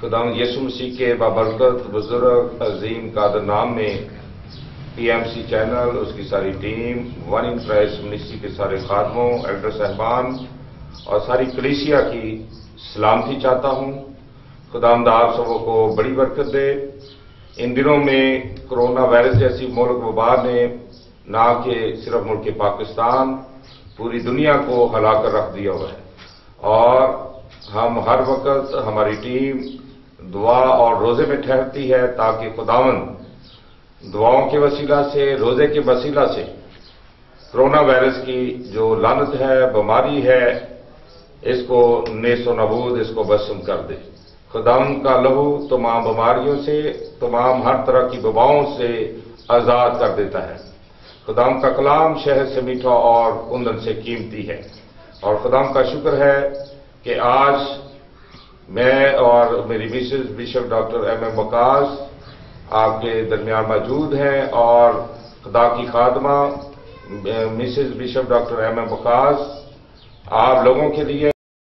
خدا یسو مسیح کے بابرکت بزرگ عظیم قادر نام میں پی ایم سی چینل، اس کی ساری team one in praise ministry کے سارے خادموں ایلڈر صاحبان اور ساری کلیسیا کی سلامتی چاہتا ہوں۔ خدا آپ سبوں کو بڑی برکت دے۔ ان دنوں میں کرونا وائرس جیسی ملک وبا نے نہ کہ صرف ملک پاکستان، پوری دنیا کو ہلا کر رکھ دیا ہوا ہے۔ اور ہم ہر وقت ہماری ٹیم دعا اور روزے میں ٹھہرتی ہے تاکہ خداون دعاؤں کے وسیلہ سے، روزے کے وسیلہ سے کرونا وائرس کی جو لانت ہے، بیماری ہے، اس کو نیس و نبود، اس کو بسم کر دے۔ خداون کا لہو تمام بیماریوں سے، تمام ہر طرح کی وباؤں سے آزاد کر دیتا ہے۔ خدام کا کلام شہر سے میٹھا اور کندن سے قیمتی ہے۔ اور خدام کا شکر ہے کہ آج میں اور میری Mrs Bishop doctor M M Vikas آپ کے درمیان موجود ہیں اور خدا کی خادمہ Mrs Bishop doctor M M Vikas, آپ لوگوں کے لیے